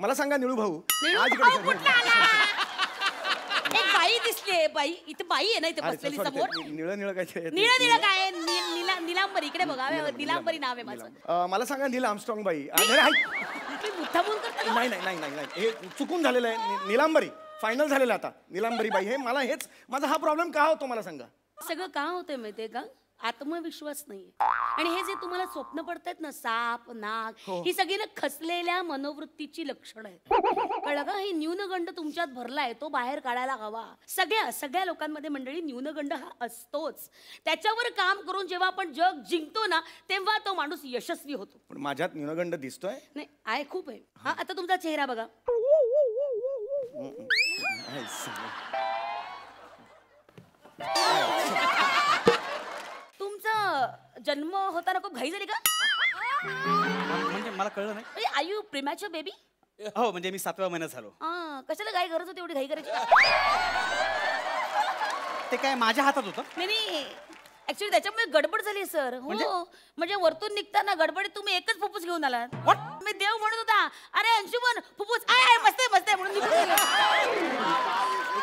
मला सांगा निळू भाऊ. आज इकडे? एक बाई दिसली बाई. इथे बाई आहे ना इथे अरे, बसलेली sorry, समोर. ते नि- निळं निळं काय ते- निळं निळं काय? आहे? नील- निला निलांबरी इकडे बघा. निलांबरी नाव आहे माझं. अं, मला सांगा नील आमस्ट्रॉंग बाई. अं, नाही, नाही, मी मुद्दामून करते का? नाही नाही नाही नाही नाही. हे चुकून झालेलं आहे. नि- निलांबरी. फायनल झालेलं आता. निलांबरी बाई. हे मला हेच माझा हा प्रॉब्लेम का होतो मला सांगा? सगळं का होतंय माहितीये का? आत्मविश्वास नाहीये. आणि हे जे तुम्हाला स्वप्न पडतायत ना साप नाग हो. ही सगळी ना खचलेल्या मनोवृत्तीची लक्षणं आहेत. कळलं का ही न्यूनगंड तुमच्यात भरलाय तो बाहेर काढायला हवा. सगळ्या सगळ्या लोकांमध्ये मंडळी न्यूनगंड हा असतोच. त्याच्यावर काम करून जेव्हा आपण जग जिंकतो ना तेव्हा तो माणूस यशस्वी होतो. पण माझ्यात न्यूनगंड दिसतोय? नाही आहे खूप आहे. हा आता तुमचा चेहरा बघा. होताना खूप घाई झाली का? म्हणजे मला कळलं नाही. आय यू प्रिमॅच्युअर बेबी हो म्हणजे मी सातव्या महिन्यात झालो. हा कशाला घाई गरज होती एवढी घाई करायची? ते काय माझ्या हातात होतं? नाही नाही. ऍक्च्युली त्याच्यामुळे गडबड झाली सर हो. म्हणजे? वरतून निघताना गडबडीत तुम्ही एकच फुफ्फुस घेऊन आलात. मी देव म्हणत होता अरे अंशुमन फुफ्फुस आय आय मस्त आहे मस्त आहे म्हणून निघून गेले.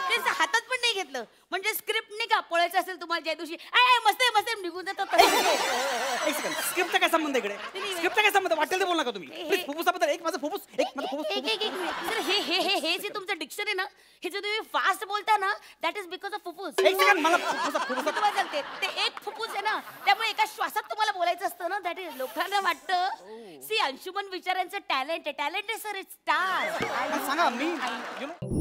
तेच हातात पण नाही घेतलं म्हणजे स्क्रिप्ट पळायचं असेल तुम्हाला ज्या दिवशी आय मस्त आहे मस्त आहे. निघून जातात एक स्क्रिप्टचा काय संबंध इकडे. स्क्रिप्टचा काय संबंध? वाटेल ते बोल नका तुम्ही? हे- फुफ्फुसाबद्दल एक माझं फुफ्फुस एक माझं फुफ्फुस एक एक एक मिनिट. सर हे हे हे हे जे तुमचं डिक्शनरी ना हे जे तुम्ही फास्ट बोलता ना दॅट इज बिकॉज ऑफ फुफ्फुस. एक सेकंड मला फुफ्फुसा मी फुफ्फुसा तुम्हाला सांगते ते एक फुफ्फुस आहे ना त्यामुळे एका श्वासात तुम्हाला बोलायचं असतं ना दॅट इज लोकांना वाटतं. सी अंशुमन विचारांचं टॅलेंट आहे. टॅलेंट आहे सर इट स्टार सांगा मी यु नो